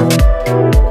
Música